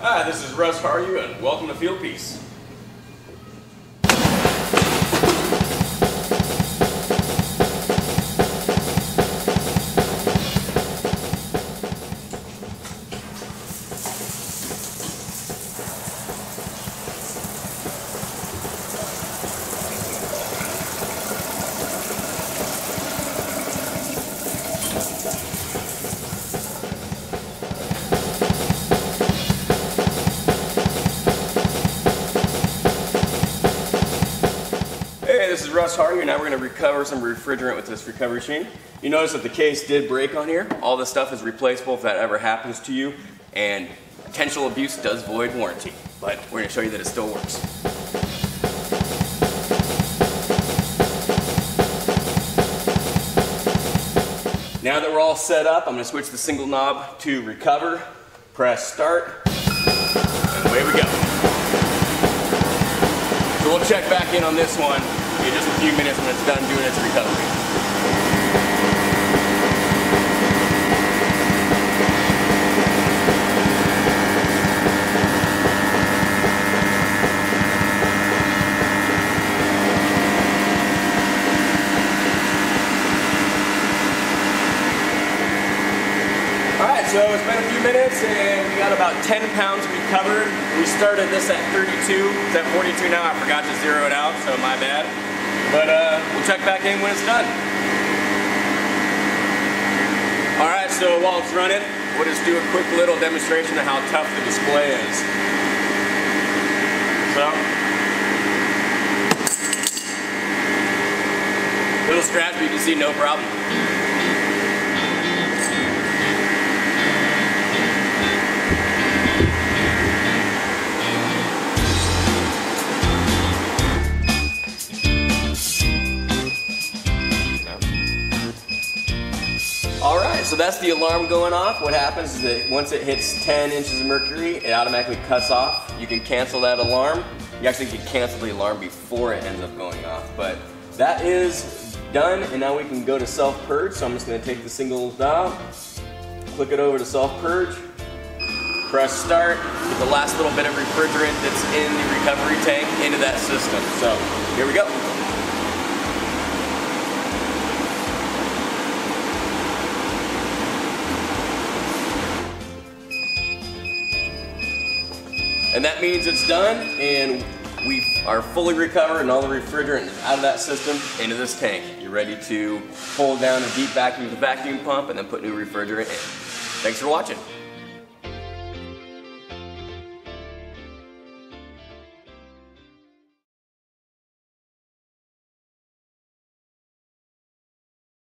Hi, this is Russ Haryu, and welcome to Fieldpiece. This is Russ Hardy. Now we're going to recover some refrigerant with this recovery machine. You notice that the case did break on here. All this stuff is replaceable if that ever happens to you. And potential abuse does void warranty. But we're going to show you that it still works. Now that we're all set up, I'm going to switch the single knob to recover, press start, and away we go. So we'll check back in on this one in just a few minutes when it's done doing its recovery. So it's been a few minutes and we got about 10 pounds recovered. We started this at 32. It's at 42 now. I forgot to zero it out, so my bad. But uh, we'll check back in when it's done. Alright, so while it's running, we'll just do a quick little demonstration of how tough the display is. So, little scratch, but you can see no problem. So that's the alarm going off. What happens is that once it hits 10 inches of mercury, it automatically cuts off. You can cancel that alarm. You actually can cancel the alarm before it ends up going off. But that is done, and now we can go to self-purge. So I'm just gonna take the single knob, click it over to self-purge, press start, get the last little bit of refrigerant that's in the recovery tank into that system. So here we go. And that means it's done and we are fully recovered and all the refrigerant is out of that system into this tank. You're ready to pull down a deep vacuum a vacuum pump and then put new refrigerant in. Thanks for watching.